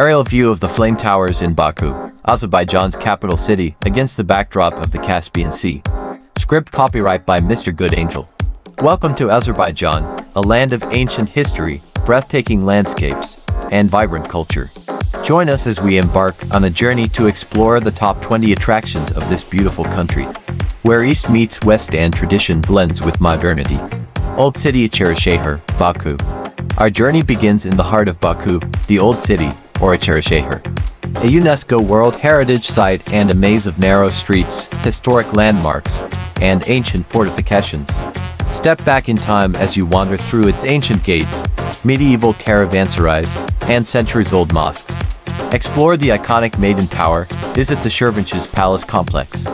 Aerial view of the flame towers in Baku, Azerbaijan's capital city, against the backdrop of the Caspian Sea. Script copyright by Mr. Good Angel. Welcome to Azerbaijan, a land of ancient history, breathtaking landscapes, and vibrant culture. Join us as we embark on a journey to explore the top 20 attractions of this beautiful country, where East meets West and tradition blends with modernity. Old City Cherishehir, Baku. Our journey begins in the heart of Baku, the Old City, or a Cherishehir. A UNESCO World Heritage Site and a maze of narrow streets, historic landmarks, and ancient fortifications. Step back in time as you wander through its ancient gates, medieval caravanserais, and centuries-old mosques. Explore the iconic Maiden Tower, visit the Shirvanshah's Palace Complex,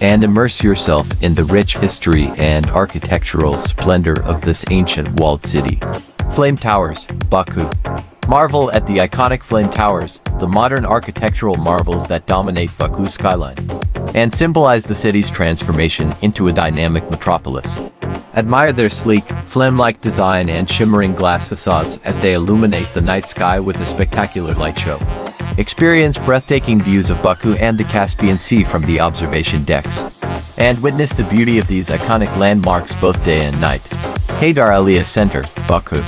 and immerse yourself in the rich history and architectural splendor of this ancient walled city. Flame Towers, Baku. Marvel at the iconic Flame Towers, the modern architectural marvels that dominate Baku's skyline, and symbolize the city's transformation into a dynamic metropolis. Admire their sleek, flame-like design and shimmering glass facades as they illuminate the night sky with a spectacular light show. Experience breathtaking views of Baku and the Caspian Sea from the observation decks. And witness the beauty of these iconic landmarks both day and night. Heydar Aliyev Center, Baku.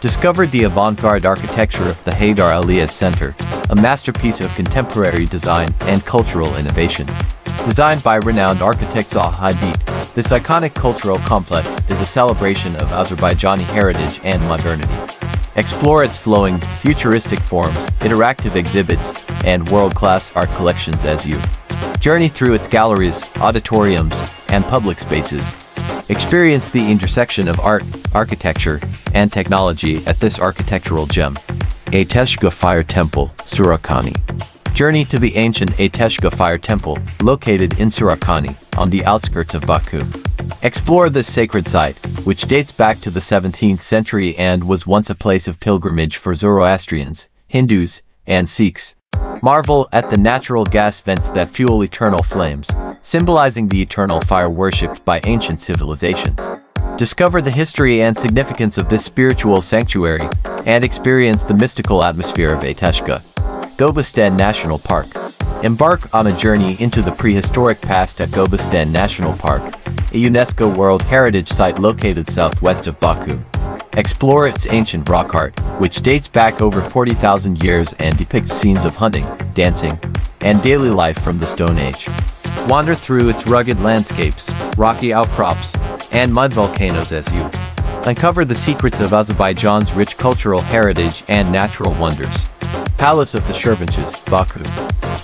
Discover the avant-garde architecture of the Heydar Aliyev Center, a masterpiece of contemporary design and cultural innovation. Designed by renowned architect Zaha Hadid, this iconic cultural complex is a celebration of Azerbaijani heritage and modernity. Explore its flowing, futuristic forms, interactive exhibits, and world-class art collections as you journey through its galleries, auditoriums, and public spaces. Experience the intersection of art, architecture, and technology at this architectural gem. Ateshgah Fire Temple, Surakhani. Journey to the ancient Ateshgah Fire Temple, located in Surakhani, on the outskirts of Baku. Explore this sacred site, which dates back to the 17th century and was once a place of pilgrimage for Zoroastrians, Hindus, and Sikhs. Marvel at the natural gas vents that fuel eternal flames, symbolizing the eternal fire worshipped by ancient civilizations. Discover the history and significance of this spiritual sanctuary, and experience the mystical atmosphere of Ateshgah. Gobustan National Park. Embark on a journey into the prehistoric past at Gobustan National Park, a UNESCO World Heritage Site located southwest of Baku. Explore its ancient rock art, which dates back over 40,000 years and depicts scenes of hunting, dancing, and daily life from the Stone Age. Wander through its rugged landscapes, rocky outcrops, and mud volcanoes as you uncover the secrets of Azerbaijan's rich cultural heritage and natural wonders. Palace of the Shirvanshahs, Baku.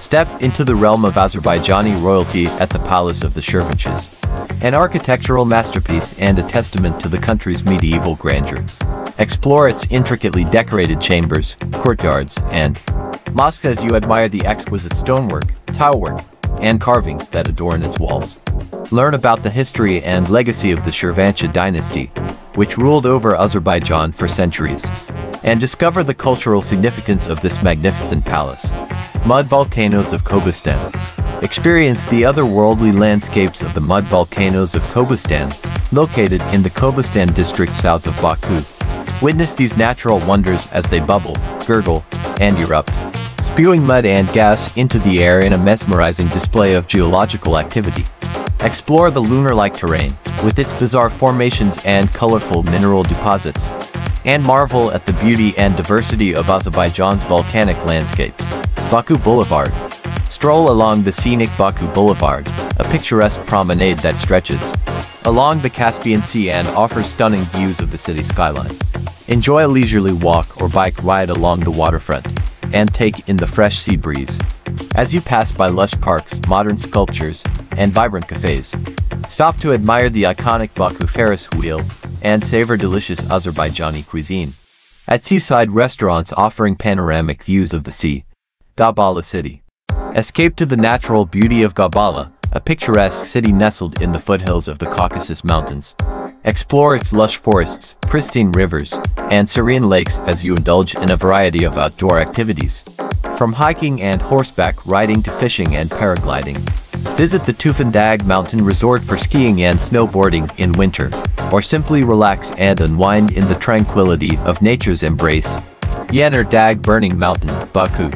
Step into the realm of Azerbaijani royalty at the Palace of the Shirvanshahs, an architectural masterpiece and a testament to the country's medieval grandeur. Explore its intricately decorated chambers, courtyards, and mosques as you admire the exquisite stonework, tilework, and carvings that adorn its walls. Learn about the history and legacy of the Shirvanshah dynasty, which ruled over Azerbaijan for centuries, and discover the cultural significance of this magnificent palace. Mud Volcanoes of Gobustan Experience the otherworldly landscapes of the mud volcanoes of Gobustan, located in the Gobustan district south of Baku. Witness these natural wonders as they bubble, gurgle, and erupt, spewing mud and gas into the air in a mesmerizing display of geological activity. Explore the lunar-like terrain, with its bizarre formations and colorful mineral deposits, and marvel at the beauty and diversity of Azerbaijan's volcanic landscapes. Baku Boulevard. Stroll along the scenic Baku Boulevard, a picturesque promenade that stretches along the Caspian Sea and offers stunning views of the city skyline. Enjoy a leisurely walk or bike ride along the waterfront and take in the fresh sea breeze. As you pass by lush parks, modern sculptures, and vibrant cafes, stop to admire the iconic Baku Ferris wheel and savor delicious Azerbaijani cuisine. At seaside restaurants offering panoramic views of the sea, Gabala City. Escape to the natural beauty of Gabala, a picturesque city nestled in the foothills of the Caucasus Mountains. Explore its lush forests, pristine rivers, and serene lakes as you indulge in a variety of outdoor activities. From hiking and horseback riding to fishing and paragliding. Visit the Tufandag Mountain Resort for skiing and snowboarding in winter, or simply relax and unwind in the tranquility of nature's embrace. Yanar Dag Burning Mountain, Baku.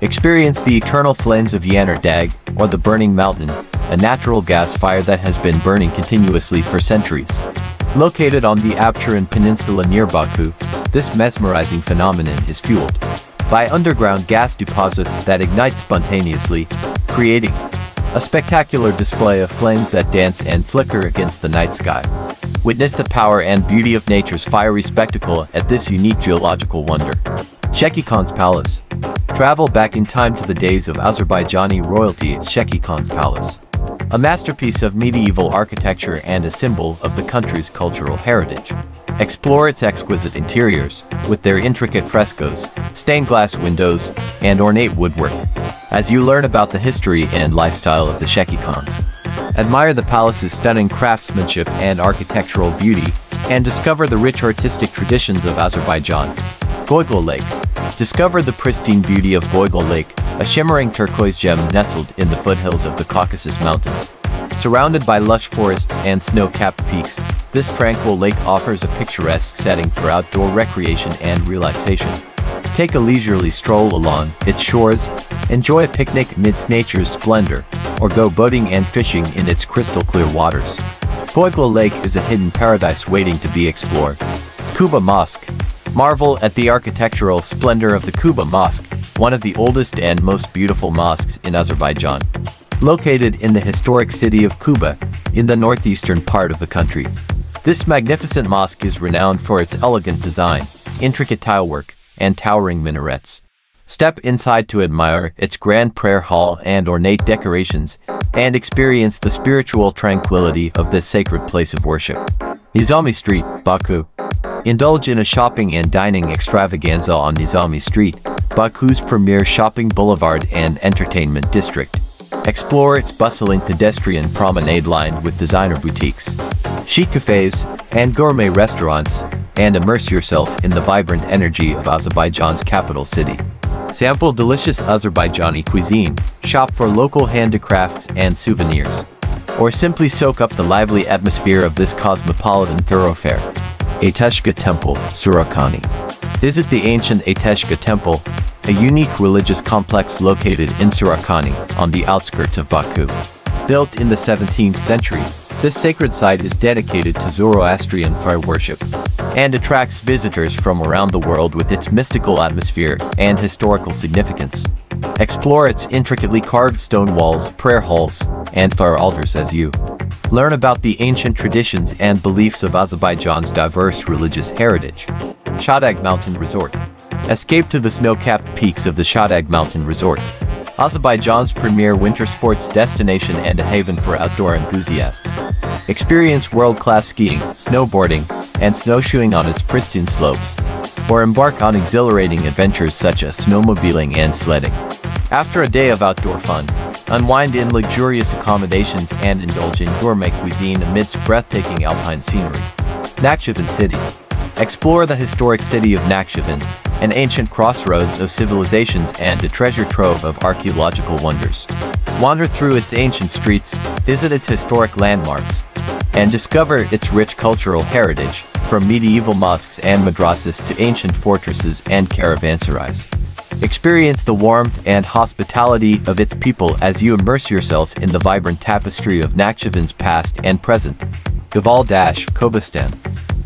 Experience the eternal flames of Yanar Dag, or the Burning Mountain, a natural gas fire that has been burning continuously for centuries. Located on the Absheron Peninsula near Baku, this mesmerizing phenomenon is fueled by underground gas deposits that ignite spontaneously, creating a spectacular display of flames that dance and flicker against the night sky. Witness the power and beauty of nature's fiery spectacle at this unique geological wonder. Sheki Khan's Palace. Travel back in time to the days of Azerbaijani royalty at Sheki Khan's Palace. A masterpiece of medieval architecture and a symbol of the country's cultural heritage. Explore its exquisite interiors, with their intricate frescoes, stained glass windows, and ornate woodwork, as you learn about the history and lifestyle of the Sheki Khans. Admire the palace's stunning craftsmanship and architectural beauty, and discover the rich artistic traditions of Azerbaijan. Goygol Lake. Discover the pristine beauty of Goygol Lake, a shimmering turquoise gem nestled in the foothills of the Caucasus Mountains. Surrounded by lush forests and snow-capped peaks, this tranquil lake offers a picturesque setting for outdoor recreation and relaxation. Take a leisurely stroll along its shores, enjoy a picnic amidst nature's splendor, or go boating and fishing in its crystal-clear waters. Goygol Lake is a hidden paradise waiting to be explored. Kuba Mosque. Marvel at the architectural splendor of the Kuba Mosque, one of the oldest and most beautiful mosques in Azerbaijan. Located in the historic city of Kuba, in the northeastern part of the country. This magnificent mosque is renowned for its elegant design, intricate tilework, and towering minarets. Step inside to admire its grand prayer hall and ornate decorations, and experience the spiritual tranquility of this sacred place of worship. Nizami Street, Baku. Indulge in a shopping and dining extravaganza on Nizami Street, Baku's premier shopping boulevard and entertainment district. Explore its bustling pedestrian promenade lined with designer boutiques, chic cafes, and gourmet restaurants, and immerse yourself in the vibrant energy of Azerbaijan's capital city. Sample delicious Azerbaijani cuisine, shop for local handicrafts and souvenirs, or simply soak up the lively atmosphere of this cosmopolitan thoroughfare. Ateshgah Temple, Surakhani. Visit the ancient Ateshgah Temple, a unique religious complex located in Surakhani, on the outskirts of Baku. Built in the 17th century, this sacred site is dedicated to Zoroastrian fire worship and attracts visitors from around the world with its mystical atmosphere and historical significance. Explore its intricately carved stone walls, prayer halls, and fire altars as you learn about the ancient traditions and beliefs of Azerbaijan's diverse religious heritage. Shahdag Mountain Resort Escape to the snow-capped peaks of the Shahdag Mountain Resort. Azerbaijan's premier winter sports destination and a haven for outdoor enthusiasts. Experience world-class skiing, snowboarding, and snowshoeing on its pristine slopes. Or embark on exhilarating adventures such as snowmobiling and sledding. After a day of outdoor fun, unwind in luxurious accommodations and indulge in gourmet cuisine amidst breathtaking alpine scenery. Nakhchivan City. Explore the historic city of Nakhchivan, an ancient crossroads of civilizations and a treasure trove of archaeological wonders. Wander through its ancient streets, visit its historic landmarks, and discover its rich cultural heritage, from medieval mosques and madrasas to ancient fortresses and caravanserais. Experience the warmth and hospitality of its people as you immerse yourself in the vibrant tapestry of Nakhchivan's past and present. Gaval Dash, Gobustan.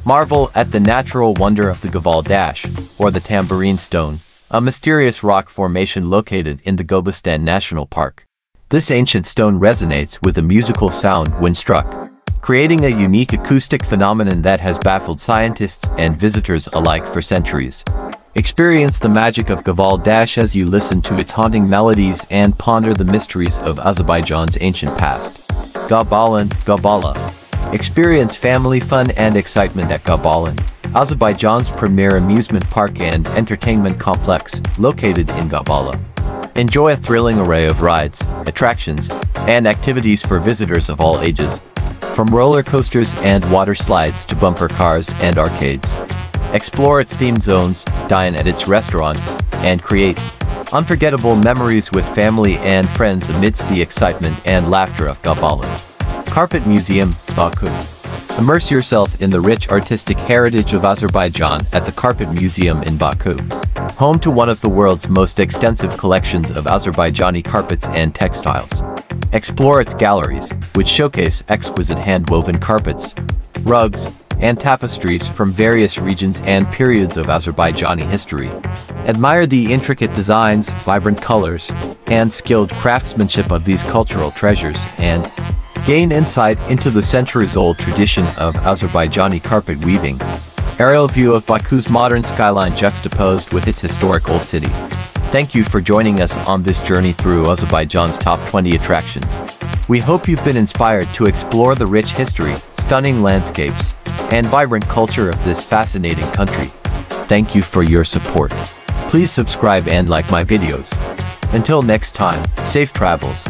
Marvel at the natural wonder of the Gaval Dash, or the Tambourine Stone, a mysterious rock formation located in the Gobustan National Park. This ancient stone resonates with a musical sound when struck, creating a unique acoustic phenomenon that has baffled scientists and visitors alike for centuries. Experience the magic of Gaval Dash as you listen to its haunting melodies and ponder the mysteries of Azerbaijan's ancient past. Gabaland, Gabala, Experience family fun and excitement at Gabaland, Azerbaijan's premier amusement park and entertainment complex, located in Gabala. Enjoy a thrilling array of rides, attractions, and activities for visitors of all ages, from roller coasters and water slides to bumper cars and arcades. Explore its themed zones, dine at its restaurants, and create unforgettable memories with family and friends amidst the excitement and laughter of Gabaland. Carpet Museum, Baku. Immerse yourself in the rich artistic heritage of Azerbaijan at the Carpet Museum in Baku. home to one of the world's most extensive collections of Azerbaijani carpets and textiles. Explore its galleries, which showcase exquisite hand-woven carpets, rugs, and tapestries from various regions and periods of Azerbaijani history. Admire the intricate designs, vibrant colors, and skilled craftsmanship of these cultural treasures and gain insight into the centuries-old tradition of Azerbaijani carpet weaving. Aerial view of Baku's modern skyline juxtaposed with its historic old city. Thank you for joining us on this journey through Azerbaijan's top 20 attractions. We hope you've been inspired to explore the rich history, stunning landscapes, and vibrant culture of this fascinating country. Thank you for your support. Please subscribe and like my videos. Until next time, safe travels.